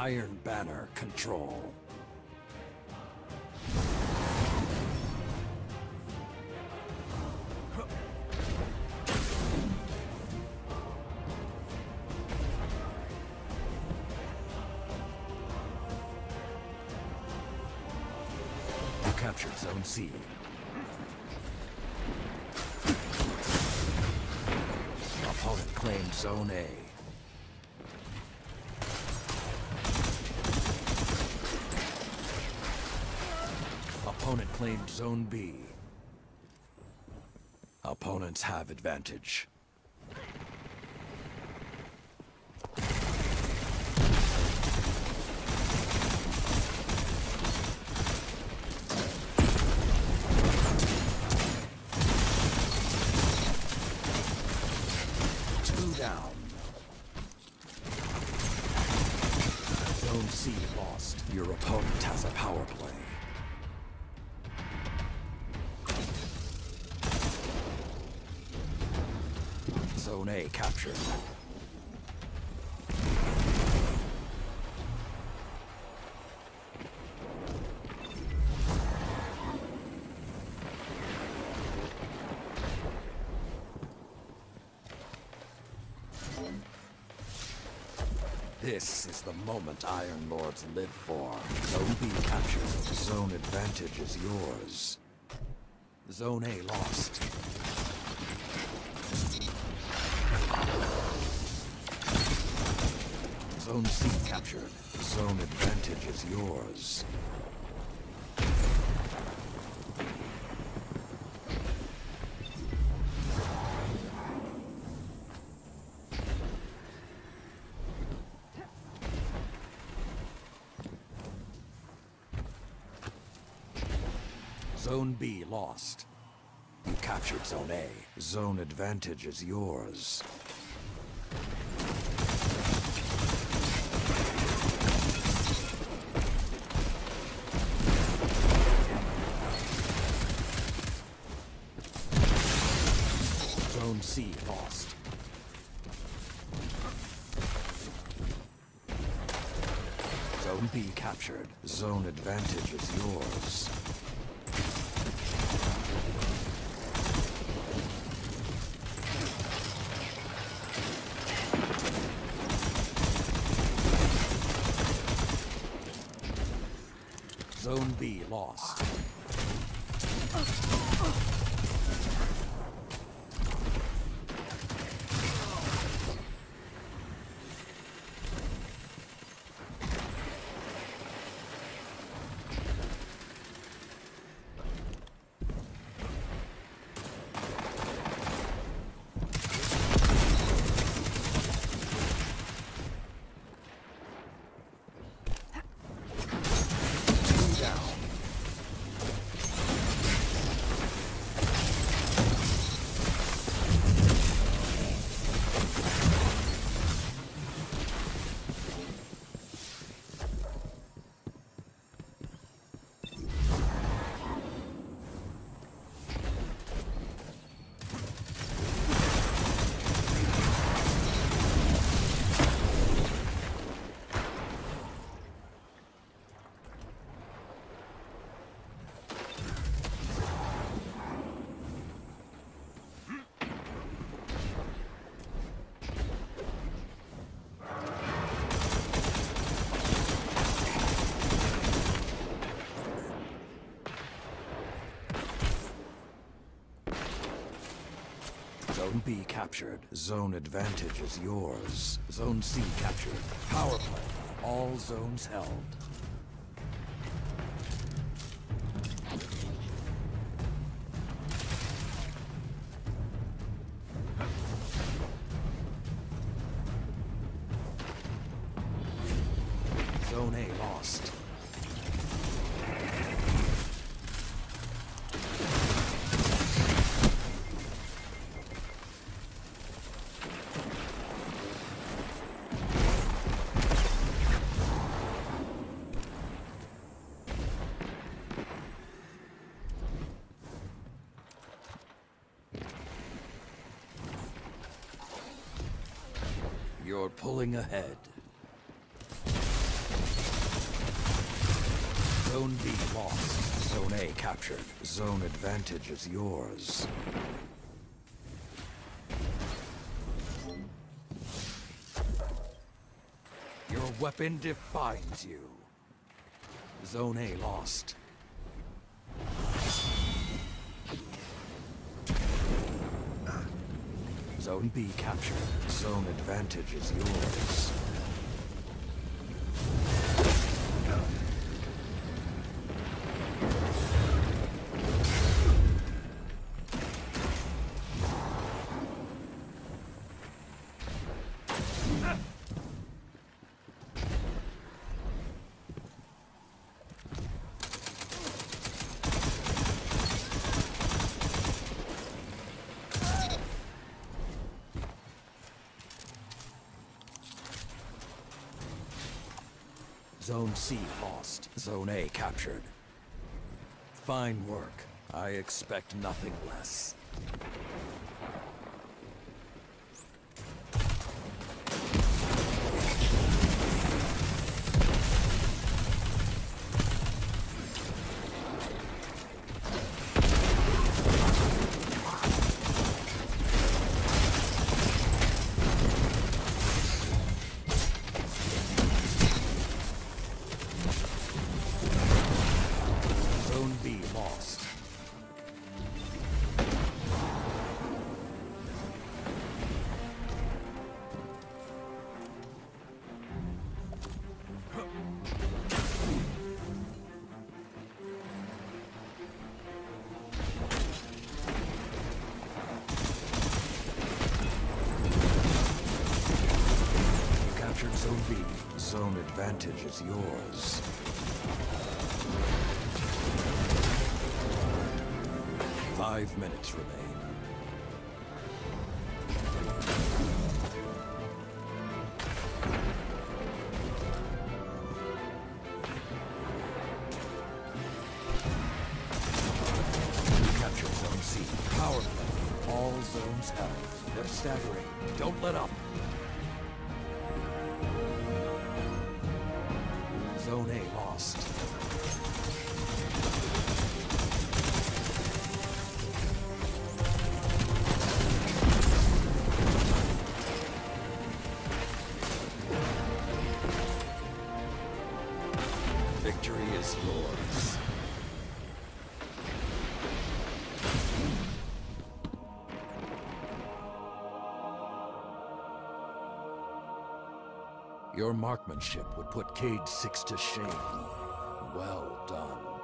Iron Banner control. You captured Zone C. Opponent claimed Zone A. Opponent claimed Zone B. Opponents have advantage. Zone A captured. This is the moment Iron Lords live for. Zone B captured. Zone advantage is yours. Zone A lost. Zone C captured. Zone advantage is yours. Zone B lost. You captured Zone A. Zone advantage is yours. Zone C lost. Zone B captured. Zone advantage is yours. Zone B lost. Oh. Zone B captured. Zone advantage is yours. Zone C captured. Power play. All zones held. Pulling ahead. Zone B lost. Zone A captured. Zone advantage is yours. Your weapon defines you. Zone A lost. Zone B captured. Zone advantage is yours. Zone C lost. Zone A captured. Fine work. I expect nothing less. Advantage is yours. Five minutes remain. Capture Zone C. Power play. All zones held. They're staggering. Don't let up. Zone A lost. Victory is yours. Your marksmanship would put Cayde Six to shame. Well done.